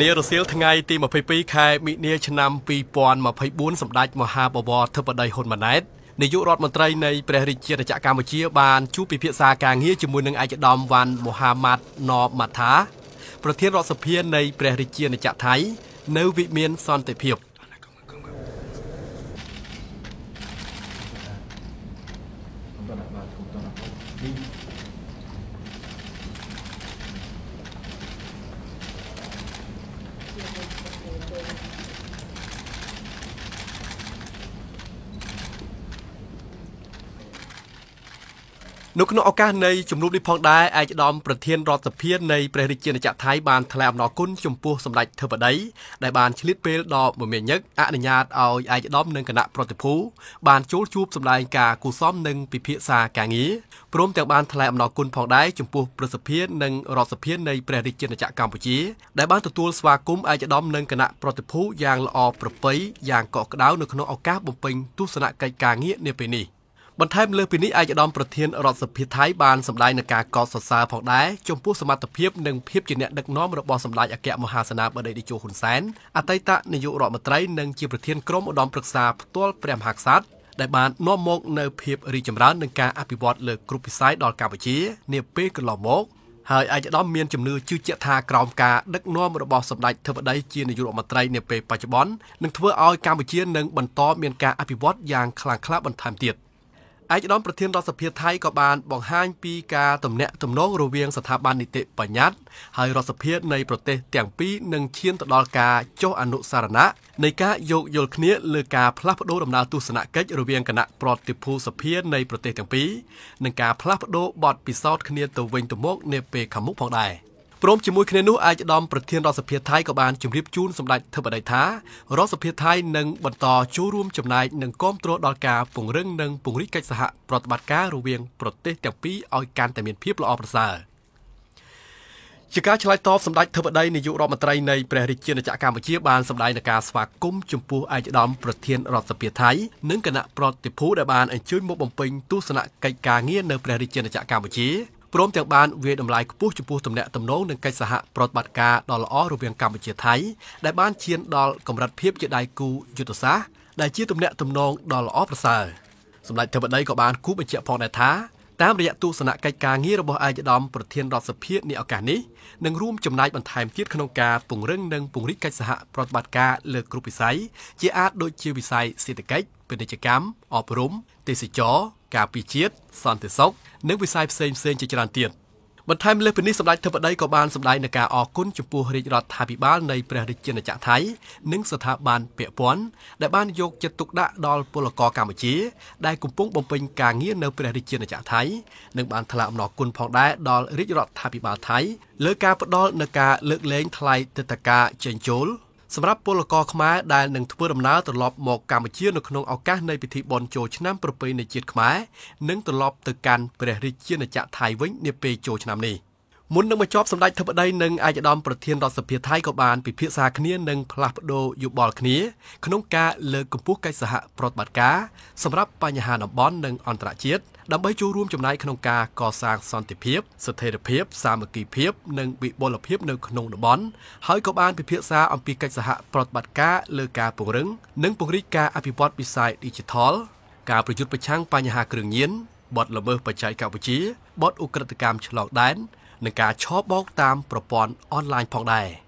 នារសៀលថ្ងៃទី22ខែមិនិនាឆ្នាំ2024សម្ដេចមហាបវរធិបតីហ៊ុនម៉ាណែតនាយករដ្ឋមន្ត្រីនៃព្រះរាជាណាចក្រកម្ពុជាបានជួបពិភាក្សាការងារជាមួយនឹងឯកឧត្តមវ៉ាន់មូហាម៉ាត់ណបម៉ាថាប្រធានរដ្ឋសភានៃព្រះរាជាណាចក្រថៃនៅវិមានសន្តិភាព នៅក្នុងឱកាសនៃជំនួបនេះផងដែរឯកឧត្តមប្រធានរដ្ឋសភានៃព្រះរាជាណាចក្រថៃបានថ្លែងអំណរគុណចំពោះសម្ដេចធិបតីដែលបានឆ្លៀតពេលដ៏មមាញឹកអនុញ្ញាតឲ្យឯកឧត្តមនិងគណៈប្រតិភូបានចូលជួបសម្ដែងការគូសំនិងពិភាក្សាការងារព្រមទាំងបានថ្លែងអំណរគុណផងដែរចំពោះប្រសិទ្ធភាពនិងរដ្ឋសភានៃព្រះរាជាណាចក្រកម្ពុជាដែលបានទទួលស្វាគមន៍ឯកឧត្តមនិងគណៈប្រតិភូយ៉ាងល្អប្រពៃយ៉ាងកក់ក្ដៅនៅក្នុងឱកាសបំពេញទស្សនកិច្ចការងារនាពេលនេះ បន្ថែមលើពីនេះឯកឧត្តមប្រធានរដ្ឋសភាថៃបានសម្ដែងនឹងការកោតសរសើរផងដែរចំពោះសមត្ថភាពនិងភាពជាអ្នកដឹកនាំរបស់សម្ដេចអគ្គមហាសេនាបតីតេជោហ៊ុនសែនអតីតនាយករដ្ឋមន្ត្រីនិងជាប្រធានក្រុមឧត្តមប្រឹក្សាផ្ទាល់ព្រះមហាក្សត្រដែលបាននាំមកនៅភាពរីកចម្រើននិងការអភិវឌ្ឍលើគ្រប់វិស័យដល់កម្ពុជានាពេលកន្លងមកហើយឯកឧត្តមមានជំនឿជឿជាក់ថាក្រោមការដឹកនាំរបស់សម្ដេចធិបតីជានាយករដ្ឋមន្ត្រីនាពេលបច្ចុប្បន្ននឹងធ្វើឲ្យកម្ពុជានឹងបន្តមានការអភិវឌ្ឍយ៉ាងខ្លាំងក្លាបន្ថែមទៀត ឯកឧត្តមប្រធានរដ្ឋសភាថៃក៏បានបង្ហាញពីការទំនាក់ទំនងរវាងស្ថាប័ននីតិបញ្ញត្តិហើយរដ្ឋសភានៃប្រទេសទាំងពីរនឹងឈានទៅដល់ការចុះអនុសារណៈនៃការយោគយល់គ្នាលើការផ្លាស់ប្តូរដំណើរទស្សនកិច្ចរវាងគណៈប្រតិភូសភានៃប្រទេសទាំងពីរនិងការផ្លាស់ប្តូរបទពិសោធន៍គ្នាទៅវិញទៅមកនាពេលខាងមុខផងដែរ។ ព្រមជាមួយគ្នានោះឯកឧត្តមប្រធានរដ្ឋសភាថៃក៏បានជម្រាបជូនសម្ដេចធិបតីថារដ្ឋសភាថៃនឹងបន្តចូលរួមចំណែកនិងគាំទ្រដល់ការពង្រឹងនិងពង្រីកកិច្ចសហប្រតិបត្តិការរវាងប្រទេសទាំងពីរឲ្យកាន់តែមានភាពល្អប្រសើរជាការឆ្លើយតបសម្ដេចធិបតីនាយករដ្ឋមន្ត្រីនៃព្រះរាជាណាចក្រកម្ពុជាបានសម្ដែងនឹងការស្វាគមន៍ចំពោះឯកឧត្តមប្រធានរដ្ឋសភាថៃនិងគណៈប្រតិភូដែលបានអញ្ជើញមកបំពេញទស្សនកិច្ចការងារនៅព្រះរាជាណាចក្រកម្ពុជា ព្រមទាំងបានវាយតម្លៃខ្ពស់ចំពោះទំនាក់ទំនងនិងកិច្ចសហប្រតិបត្តិការដ៏ល្អរវាងកម្ពុជាថៃដែលបានឈានដល់កម្រិតភាពជាដៃគូយុទ្ធសាស្ត្រដែលជាទំនាក់ទំនងដ៏ល្អប្រសើរសម្ដេចធិបតីក៏បានគូបញ្ជាក់ផងដែរថាតាមរយៈទស្សនកិច្ចការងាររបស់ឯកឧត្តមប្រធានរដ្ឋសភានាឱកាសនេះនឹងរួមចំណែកបន្ថែមទៀតក្នុងការពង្រឹងនិងពង្រីកកិច្ចសហប្រតិបត្តិការលើគ្រប់វិស័យជាអាចដូចជាវិស័យសេដ្ឋកិច្ចពាណិជ្ជកម្មអប់រំទេសចរ ការពារជាតិសន្តិសុខនិងវិស័យផ្សេងៗជាច្រើនទៀតបន្ថែមលើពីនេះសម្ដេចធិបតីក៏បានសម្ដែងនឹងការអរគុណចំពោះរាជរដ្ឋាភិបាលនៃព្រះរាជាណាចក្រថៃនិងស្ថាប័នពាក់ព័ន្ធដែលបានយកចិត្តទុកដាក់ដល់ពលករកម្ពុជាដែលកំពុងបំពេញការងារនៅព្រះរាជាណាចក្រថៃនិងបានថ្លែងអំណរគុណផងដែរដល់រាជរដ្ឋាភិបាលថៃលើការផ្ដល់នូវការលើកលែងថ្លៃទឹកតការចេញចូល សម្រាប់ពលករខ្មែរដែលនឹងធ្វើដំណើរត្រឡប់មកកម្ពុជានៅក្នុងឱកាសនៃពិធីបុណ្យចូលឆ្នាំប្រពៃណីជាតិខ្មែរនិងត្រឡប់ទៅកាន់ព្រះរាជាណាចក្រថៃវិញនាពេលចូលឆ្នាំនេះ មុននឹងបញ្ចប់សម្ដេចធិបតីនិងឯកឧត្តមប្រធានរដ្ឋសភាថៃក៏បានពិភាក្សាគ្នានិងផ្លាស់ប្ដូរយោបល់គ្នាក្នុងការលើកកម្ពស់កិច្ចសហប្រតិបត្តិការសម្រាប់បញ្ហាតំបន់និងអន្តរជាតិដើម្បីចូលរួមចំណែកក្នុងការកសាងសន្តិភាពស្ថិរភាពសាមគ្គីភាព និងវិបុលភាពនៅក្នុងតំបន់ហើយក៏បានពិភាក្សាអំពីកិច្ចសហប្រតិបត្តិការលើការពង្រឹង និងពង្រីកការអភិវឌ្ឍវិស័យ Digital ការប្រយុទ្ធប្រឆាំងបញ្ហាគ្រឿងញៀនបទល្មើសបច្ចេកវិទ្យាបទឧក្រិដ្ឋកម្មឆ្លងដែន និងការឆបោកតាមប្រព័ន្ធអនឡាញផងដែរ។